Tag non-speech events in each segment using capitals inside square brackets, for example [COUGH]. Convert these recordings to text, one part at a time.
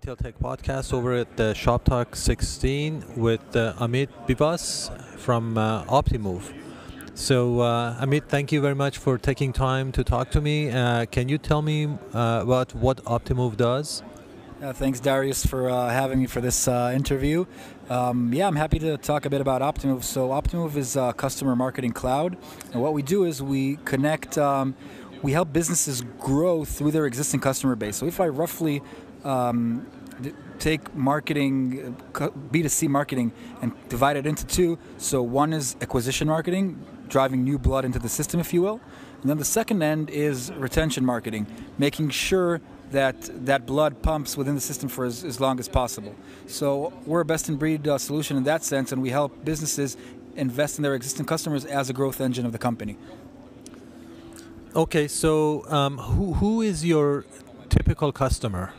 Retail Tech Podcast over at the Shop Talk 16 with uh, Amit Bivas from uh, Optimove. So, uh, Amit, thank you very much for taking time to talk to me. Uh, can you tell me uh, about what Optimove does? Uh, thanks, Darius, for uh, having me for this uh, interview. Um, yeah, I'm happy to talk a bit about Optimove. So, Optimove is a customer marketing cloud, and what we do is we connect. Um, we help businesses grow through their existing customer base. So, if I roughly um, take marketing, B2C marketing, and divide it into two. So one is acquisition marketing, driving new blood into the system, if you will. And then the second end is retention marketing, making sure that that blood pumps within the system for as, as long as possible. So we're a best in breed uh, solution in that sense, and we help businesses invest in their existing customers as a growth engine of the company. Okay, so um, who, who is your typical customer?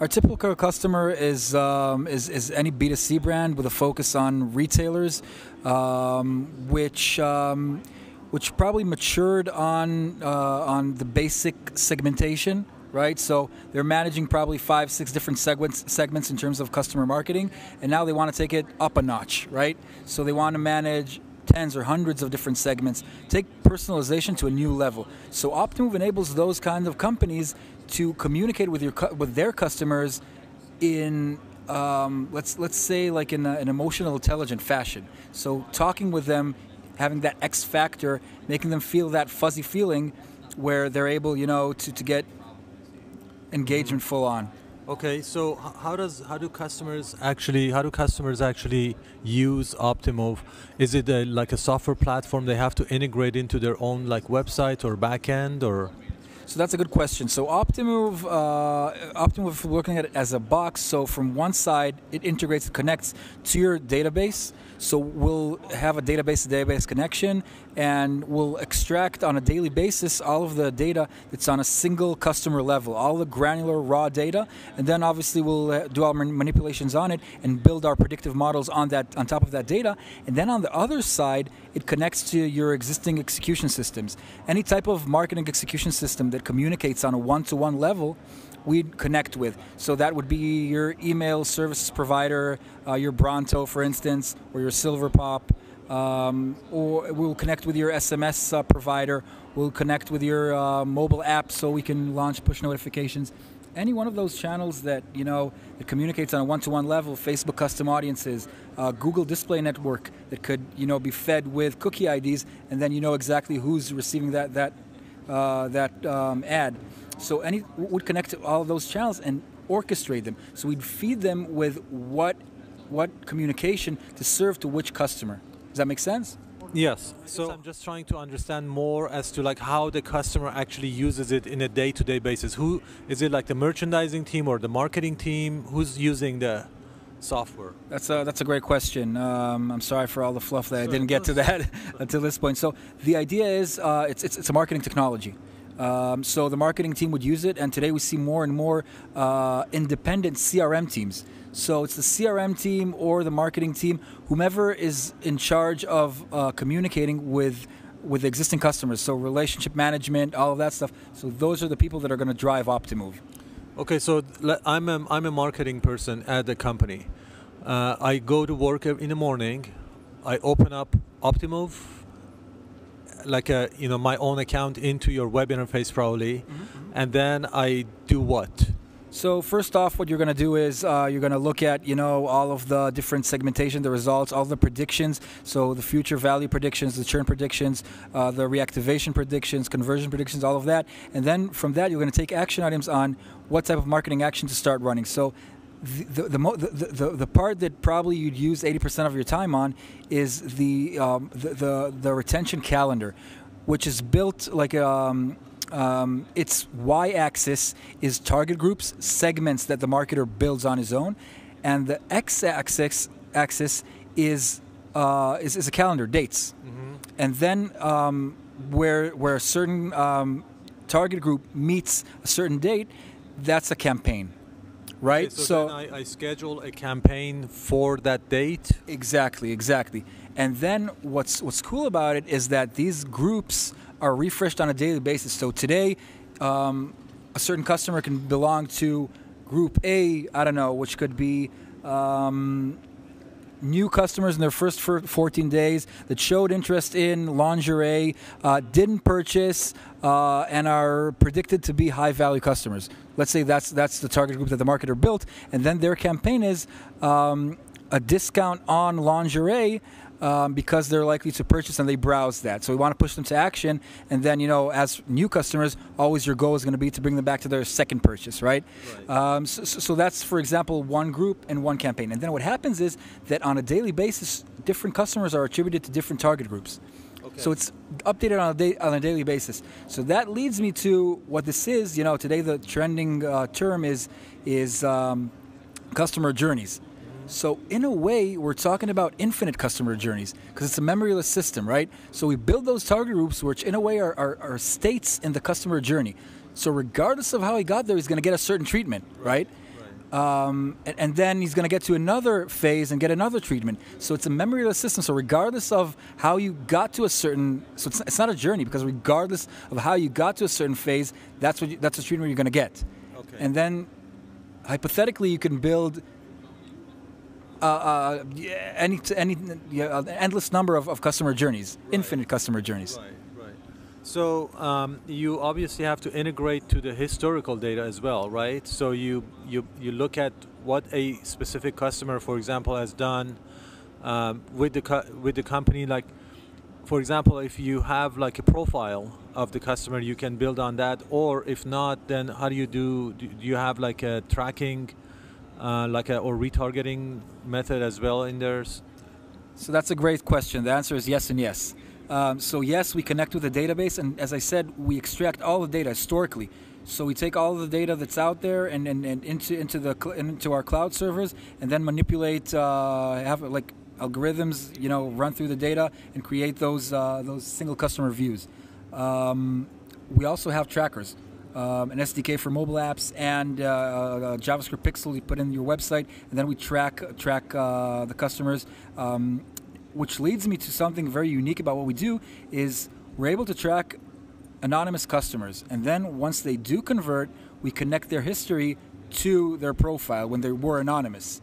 Our typical customer is, um, is, is any B2C brand with a focus on retailers, um, which um, which probably matured on uh, on the basic segmentation, right? So they're managing probably five, six different segments segments in terms of customer marketing, and now they want to take it up a notch, right? So they want to manage tens or hundreds of different segments, take personalization to a new level. So Optimove enables those kinds of companies to communicate with your with their customers in um, let's let's say like in a, an emotional intelligent fashion. So talking with them, having that X factor, making them feel that fuzzy feeling, where they're able, you know, to, to get engagement full on. Okay, so how does how do customers actually how do customers actually use Optimove? Is it a, like a software platform they have to integrate into their own like website or backend or? So that's a good question. So Optimove, uh, Optimove, we're looking at it as a box. So from one side, it integrates, it connects to your database. So we'll have a database-to-database connection, and we'll extract on a daily basis all of the data that's on a single customer level, all the granular raw data, and then obviously we'll uh, do our manipulations on it and build our predictive models on that on top of that data. And then on the other side, it connects to your existing execution systems. Any type of marketing execution system that communicates on a one-to-one level we'd connect with. So that would be your email services provider, uh, your Bronto, for instance, or your Silverpop. Um, or we'll connect with your SMS uh, provider. We'll connect with your uh, mobile app so we can launch push notifications. Any one of those channels that you know that communicates on a one-to-one level, Facebook custom audiences, uh, Google Display Network that could you know be fed with cookie IDs, and then you know exactly who's receiving that that uh, that um, ad. So any would connect to all of those channels and orchestrate them. So we'd feed them with what what communication to serve to which customer. Does that make sense? Yes. So I'm just trying to understand more as to like how the customer actually uses it in a day-to-day basis. Who is it like the merchandising team or the marketing team? Who's using the software? That's a that's a great question. Um, I'm sorry for all the fluff that I didn't get to that [LAUGHS] until this point. So the idea is uh, it's, it's it's a marketing technology. Um, so the marketing team would use it, and today we see more and more uh, independent CRM teams. So it's the CRM team or the marketing team, whomever is in charge of uh, communicating with with existing customers. So relationship management, all of that stuff. So those are the people that are going to drive Optimove. Okay, so I'm a, I'm a marketing person at the company. Uh, I go to work in the morning. I open up Optimove like a you know my own account into your web interface probably, mm-hmm. and then I do what? So first off, what you're going to do is uh, you're going to look at you know all of the different segmentation, the results, all the predictions. So the future value predictions, the churn predictions, uh, the reactivation predictions, conversion predictions, all of that, and then from that you're going to take action items on what type of marketing action to start running. So the the, the, the, the, part that probably you'd use 80% of your time on is the, um, the, the, the, retention calendar, which is built like um, um, its y-axis is target groups, segments that the marketer builds on his own, and the x-axis axis is, uh, is, is a calendar, dates, mm-hmm. and then um, where where a certain um, target group meets a certain date, that's a campaign right? Okay, so then I, I schedule a campaign for that date. Exactly, exactly. And then what's what's cool about it is that these groups are refreshed on a daily basis. So today, um, a certain customer can belong to group A. I don't know, which could be. Um, new customers in their first 14 days that showed interest in lingerie, uh, didn't purchase, uh, and are predicted to be high value customers. Let's say that's that's the target group that the marketer built, and then their campaign is um, a discount on lingerie um, because they're likely to purchase and they browse that. So we want to push them to action. And then, you know, as new customers, always your goal is going to be to bring them back to their second purchase, right? right. Um, so, so, that's, for example, one group and one campaign. And then what happens is that on a daily basis, different customers are attributed to different target groups. Okay. So it's updated on a, day, on a daily basis. So that leads me to what this is. You know, today the trending uh, term is is um, customer journeys. So in a way, we're talking about infinite customer journeys because it's a memoryless system, right? So we build those target groups, which in a way are, are, are states in the customer journey. So regardless of how he got there, he's going to get a certain treatment, right? Um, and, and, then he's going to get to another phase and get another treatment. So it's a memoryless system. So regardless of how you got to a certain, so it's, it's not a journey because regardless of how you got to a certain phase, that's what you, that's the treatment you're going to get. Okay. And then hypothetically, you can build uh, uh, any any yeah, endless number of, of customer journeys, right. infinite customer journeys. Right, right. So um, you obviously have to integrate to the historical data as well, right? So you you you look at what a specific customer, for example, has done um, with the with the company. Like, for example, if you have like a profile of the customer, you can build on that. Or if not, then how do you do? Do you have like a tracking? Uh, like a or retargeting method as well in there? So that's a great question. The answer is yes and yes. Um, so yes, we connect with the database, and as I said, we extract all the data historically. So we take all the data that's out there and, and, and into into the into our cloud servers, and then manipulate uh, have like algorithms, you know, run through the data and create those uh, those single customer views. Um, we also have trackers um, an SDK for mobile apps, and uh, a JavaScript pixel you put in your website, and then we track track uh, the customers. Um, which leads me to something very unique about what we do is we're able to track anonymous customers, and then once they do convert, we connect their history to their profile when they were anonymous.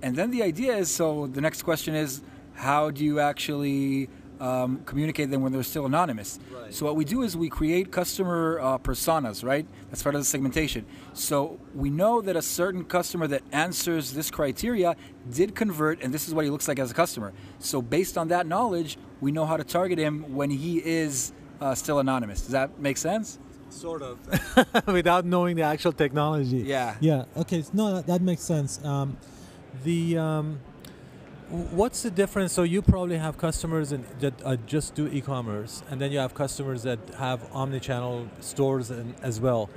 And then the idea is so the next question is how do you actually um, communicate them when they're still anonymous. Right. So what we do is we create customer uh, personas, right? That's part of the segmentation. So we know that a certain customer that answers this criteria did convert, and this is what he looks like as a customer. So based on that knowledge, we know how to target him when he is uh, still anonymous. Does that make sense? Sort of, [LAUGHS] without knowing the actual technology. Yeah. Yeah. Okay. No, that, that makes sense. Um, the um, What's the difference? So you probably have customers in, that uh, just do e-commerce, and then you have customers that have omni-channel stores and, as well.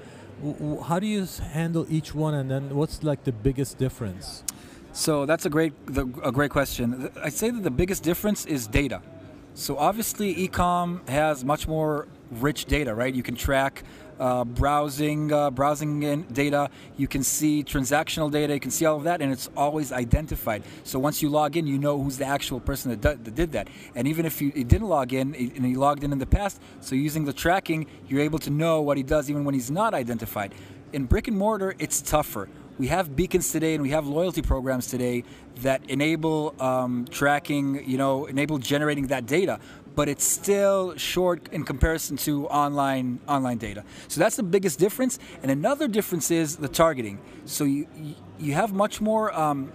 W- how do you handle each one, and then what's like the biggest difference? So that's a great the, a great question. I'd say that the biggest difference is data. So obviously, ecom has much more rich data, right? You can track uh, browsing uh, browsing data. You can see transactional data. You can see all of that, and it's always identified. So once you log in, you know who's the actual person that, that did that. And even if you didn't log in and he logged in in the past, so using the tracking, you're able to know what he does even when he's not identified. In brick and mortar, it's tougher we have beacons today and we have loyalty programs today that enable um, tracking, you know, enable generating that data but it's still short in comparison to online online data. So that's the biggest difference. And another difference is the targeting. So you you have much more um,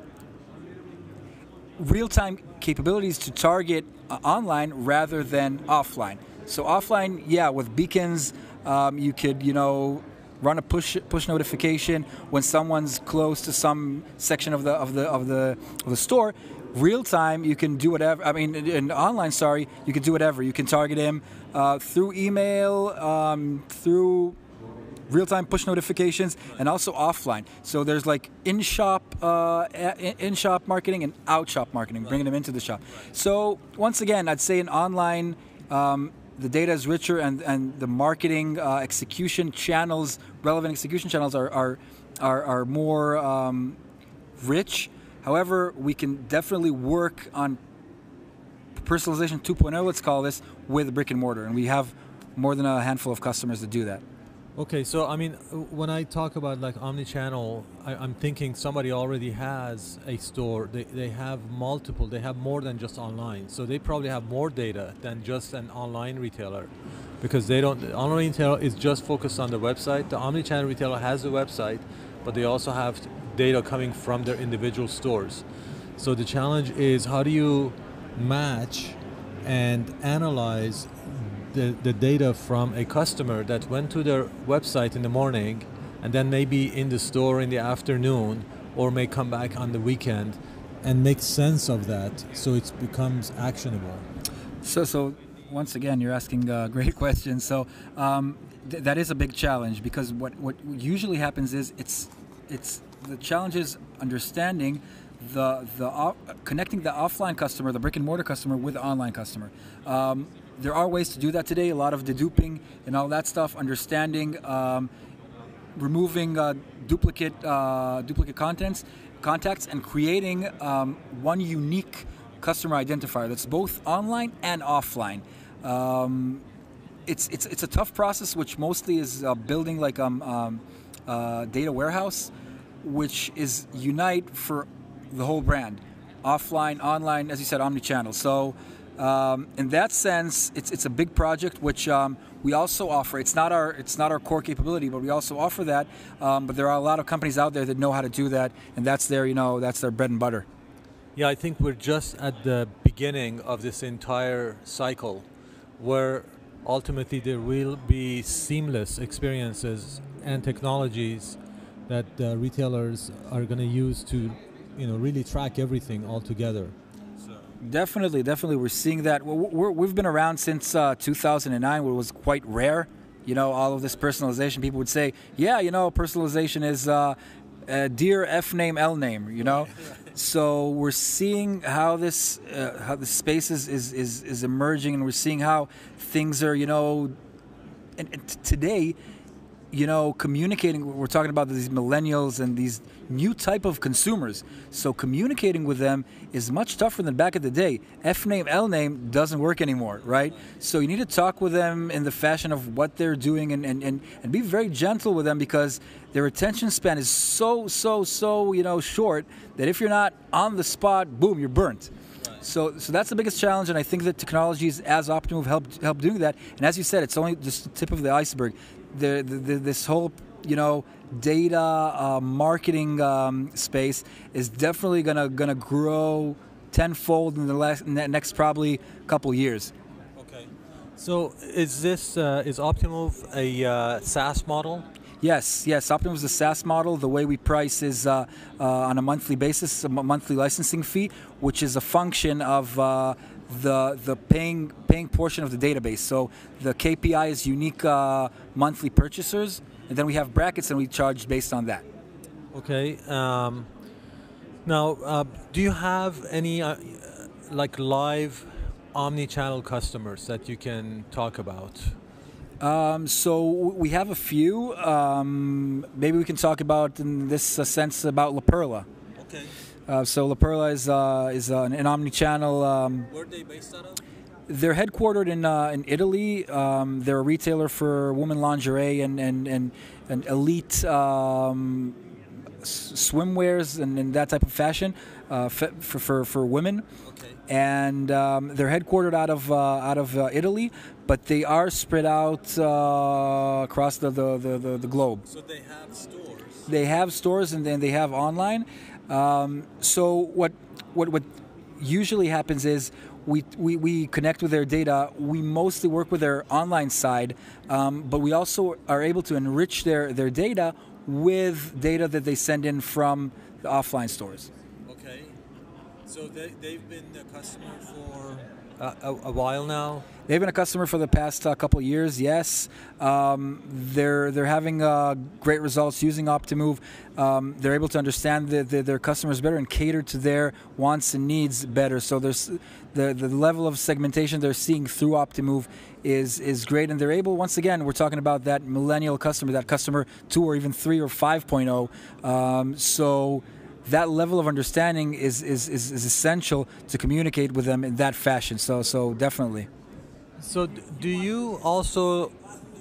real time capabilities to target uh, online rather than offline. So offline, yeah, with beacons, um, you could you know run a push push notification when someone's close to some section of the of the of the of the store real time, you can do whatever. I mean, in online, sorry, you can do whatever. You can target him uh, through email, um, through real-time push notifications and also offline so there's like in-shop uh, in-shop marketing and out-shop marketing bringing them into the shop so once again i'd say in online um, the data is richer and, and the marketing uh, execution channels relevant execution channels are, are are, are more um, rich. However, we can definitely work on personalization 2.0, let's call this, with brick and mortar. And we have more than a handful of customers that do that. Okay, so I mean, when I talk about like omni-channel, I, am thinking somebody already has a store. They, they have multiple. They have more than just online. So they probably have more data than just an online retailer, because they don't. The online retailer is just focused on the website. The omni-channel retailer has the website, but they also have data coming from their individual stores. So the challenge is how do you match and analyze the, the data from a customer that went to their website in the morning and then maybe in the store in the afternoon or may come back on the weekend and make sense of that so it becomes actionable. So, so once again, you're asking uh, great [LAUGHS] questions. So um, th- that is a big challenge because what, what usually happens is it's it's the challenge is understanding the the uh, connecting the offline customer, the brick and mortar customer, with the online customer. Um, there are ways to do that today. A lot of deduping and all that stuff. Understanding, um, removing uh, duplicate uh, duplicate contents, contacts, and creating um, one unique customer identifier that's both online and offline. Um, it's, it's, it's a tough process, which mostly is uh, building like um, um uh, data warehouse, which is unite for the whole brand, offline, online, as you said, omni-channel. So um, in that sense, it's it's a big project which um, we also offer. It's not our it's not our core capability, but we also offer that. Um, but there are a lot of companies out there that know how to do that, and that's their you know that's their bread and butter. Yeah, I think we're just at the beginning of this entire cycle, where ultimately there will be seamless experiences and technologies that uh, retailers are going to use to, you know, really track everything all together. Definitely, definitely, we're seeing that. we have been around since uh, 2009, where it was quite rare. You know, all of this personalization. People would say, "Yeah, you know, personalization is uh, dear F name L name." You know, [LAUGHS] so we're seeing how this uh, how the space is, is is is emerging, and we're seeing how things are. You know, and, and today you know, communicating, we're talking about these millennials and these new type of consumers. So communicating with them is much tougher than back in the day. F name, L name doesn't work anymore, right? So you need to talk with them in the fashion of what they're doing and, and, and, and be very gentle with them because their attention span is so, so, so, you know, short that if you're not on the spot, boom, you're burnt. So, so that's the biggest challenge, and I think that technologies as Optimove help help doing that. And as you said, it's only just the tip of the iceberg the, the, this whole you know data uh, marketing um, space is definitely gonna gonna grow tenfold in the last, in the next probably couple years. Okay. So is this uh, is Optimove a uh, SaaS model? Yes, yes. Optimove is a SaaS model. The way we price is uh, uh, on a monthly basis, a monthly licensing fee, which is a function of uh, the the paying paying portion of the database. So the KPI is unique uh, monthly purchasers, and then we have brackets, and we charge based on that. Okay. Um, now, uh, do you have any uh, like live omni-channel customers that you can talk about? Um, so we have a few. Um, maybe we can talk about in this uh, sense about La Perla. Okay. Uh, so La Perla is uh, is uh, an omni-channel. Um, Where are they based out of? They're headquartered in uh, in Italy. Um, they're a retailer for women lingerie and and and, and elite um, swimwears and, and, that type of fashion uh, for, for for women. Okay. And um, they're headquartered out of uh, out of Italy, but they are spread out across the the, the the globe. So they have stores. They have stores and then they have online. Um, so what what what usually happens is we, we, we connect with their data. We mostly work with their online side, um, but we also are able to enrich their, their data with data that they send in from the offline stores. Okay. So they, they've been a customer for a, a, a while now? They've been a customer for the past uh, couple years. Yes, um, they're they're having uh, great results using Optimove. Um, they're able to understand the, the, their customers better and cater to their wants and needs better. So there's the the level of segmentation they're seeing through Optimove is is great, and they're able. Once again, we're talking about that millennial customer, that customer two or even three or 5.0. Um, so that level of understanding is, is, is, is, essential to communicate with them in that fashion. So, so definitely. So, do you also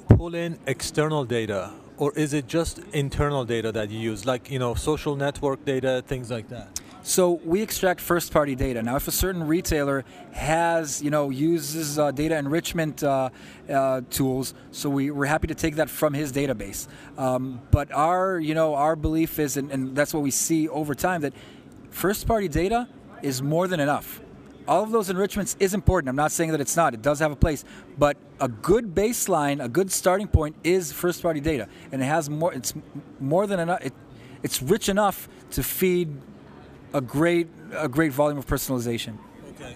pull in external data, or is it just internal data that you use, like you know, social network data, things like that? So we extract first-party data. Now, if a certain retailer has, you know, uses uh, data enrichment uh, uh, tools, so we, we're happy to take that from his database. Um, but our, you know, our belief is, and, and that's what we see over time, that first-party data is more than enough all of those enrichments is important. I'm not saying that it's not. It does have a place, but a good baseline, a good starting point is first-party data, and it has more. It's more than enough. It, it's rich enough to feed a great a great volume of personalization. Okay.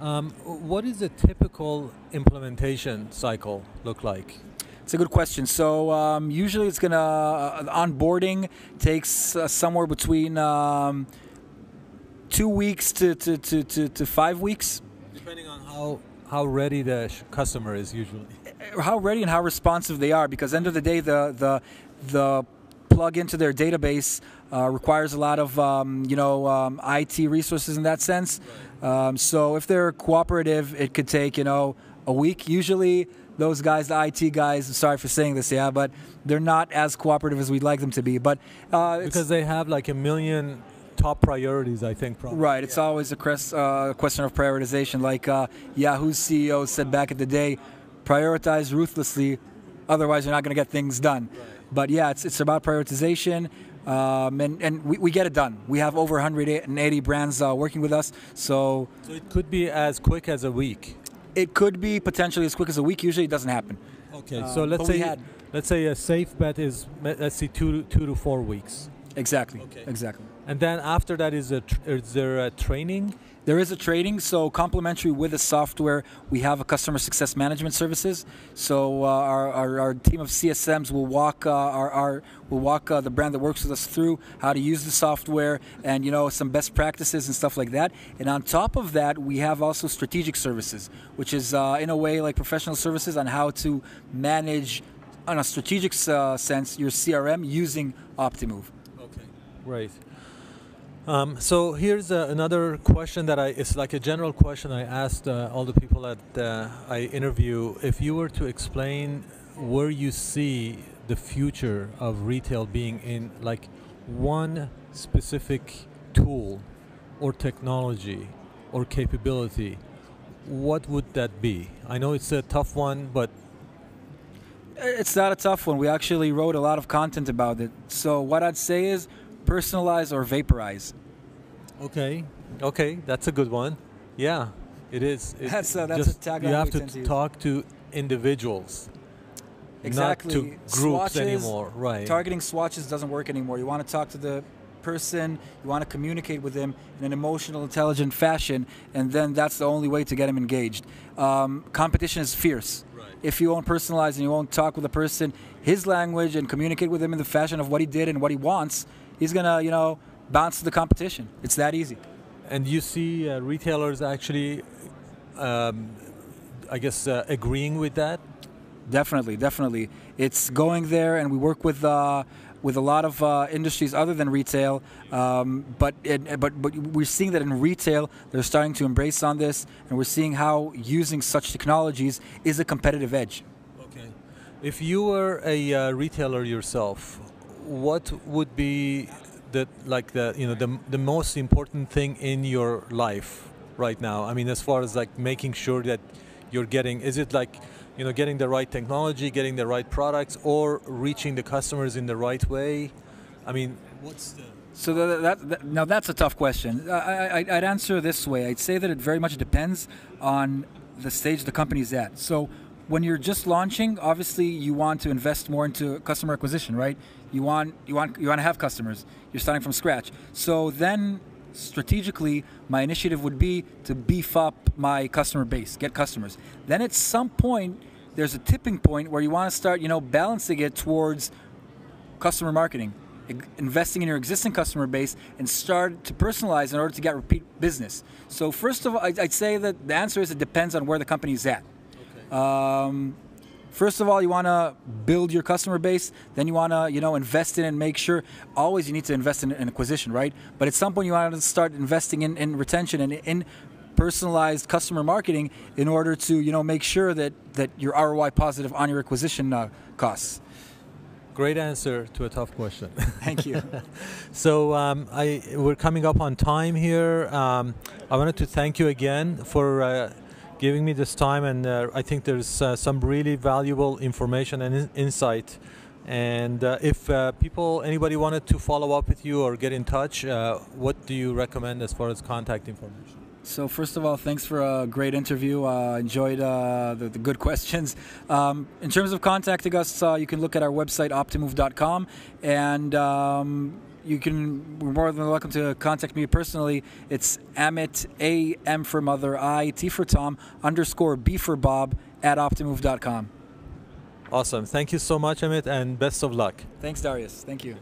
Um, what is a typical implementation cycle look like? It's a good question. So um, usually it's gonna uh, onboarding takes uh, somewhere between. Um, two weeks to, to, to, to, to five weeks. Depending on how how ready the customer is usually. How ready and how responsive they are, because end of the day, the the the plug into their database uh, requires a lot of um, you know um, IT resources in that sense. Right. Um, so if they're cooperative, it could take you know a week. Usually, those guys, the IT guys, sorry for saying this, yeah, but they're not as cooperative as we'd like them to be. But uh, because they have like a million top priorities, I think. Probably. Right. It's yeah. always a uh, question of prioritization. Like uh, Yahoo's CEO said back in the day, prioritize ruthlessly, otherwise you're not going to get things done. Right. But yeah, it's, it's about prioritization. Um, and and we, we get it done. We have over 180 brands uh, working with us, so, so it could be as quick as a week. It could be potentially as quick as a week. Usually, it doesn't happen. Okay, so um, let's say had, let's say a safe bet is let's see two two to four weeks. Exactly. Okay. Exactly. And then after that, is, a tr- is there a training? There is a training. So complementary with the software, we have a customer success management services. So uh, our, our, our, team of CSMs will walk uh, our, our will walk uh, the brand that works with us through how to use the software and you know some best practices and stuff like that. And on top of that, we have also strategic services, which is uh, in a way like professional services on how to manage on a strategic uh, sense your CRM using Optimove. Okay, right. Um, so here's uh, another question that I it's like a general question I asked uh, all the people that uh, I interview. If you were to explain where you see the future of retail being in like one specific tool or technology or capability, what would that be? I know it's a tough one, but it's not a tough one. We actually wrote a lot of content about it. So what I'd say is personalize or vaporize. Okay, okay, that's a good one. Yeah, it is. It [LAUGHS] that's a, that's just, a tagline. You have to, to talk to individuals. Exactly. Not to groups swatches, anymore, right? Targeting swatches doesn't work anymore. You want to talk to the person, you want to communicate with them in an emotional, intelligent fashion, and then that's the only way to get them engaged. Um, competition is fierce. Right. If you won't personalize and you won't talk with the person, his language, and communicate with him in the fashion of what he did and what he wants, he's gonna you know bounce to the competition. It's that easy. And you see uh, retailers actually, um, I guess, uh, agreeing with that. Definitely, definitely. It's going there, and we work with. Uh, with a lot of uh, industries other than retail, um, but, it, but but we're seeing that in retail they're starting to embrace on this, and we're seeing how using such technologies is a competitive edge. Okay, if you were a uh, retailer yourself, what would be the like the you know the the most important thing in your life right now? I mean, as far as like making sure that you're getting, is it like you know getting the right technology, getting the right products, or reaching the customers in the right way? I mean, what's the so that, that, now that's a tough question. I, would answer this way. I'd say that it very much depends on the stage the company's at. So when you're just launching, obviously you want to invest more into customer acquisition, right? You want you want you want to have customers. You're starting from scratch. So then strategically, my initiative would be to beef up my customer base, get customers. Then at some point, there's a tipping point where you want to start, you know, balancing it towards customer marketing, investing in your existing customer base, and start to personalize in order to get repeat business. So first of all, I'd say that the answer is it depends on where the company is at. Um, First of all, you want to build your customer base. Then you want to, you know, invest in and make sure. Always, you need to invest in, in acquisition, right? But at some point, you want to start investing in, in retention and in personalized customer marketing in order to, you know, make sure that that you're ROI positive on your acquisition uh, costs. Great answer to a tough question. [LAUGHS] Thank you. [LAUGHS] so um, I we're coming up on time here. Um, I wanted to thank you again for. Uh, giving me this time, and uh, I think there's uh, some really valuable information and in- insight. And uh, if uh, people, anybody wanted to follow up with you or get in touch, uh, what do you recommend as far as contact information? So first of all, thanks for a great interview. Uh, enjoyed uh, the, the, good [LAUGHS] questions. Um, in terms of contacting us, uh, you can look at our website optimove.com, and um, you can we're more than welcome to contact me personally. It's Amit A M for mother I T for Tom underscore B for Bob at optimove.com. Awesome. Thank you so much, Amit, and best of luck. Thanks, Darius. Thank you.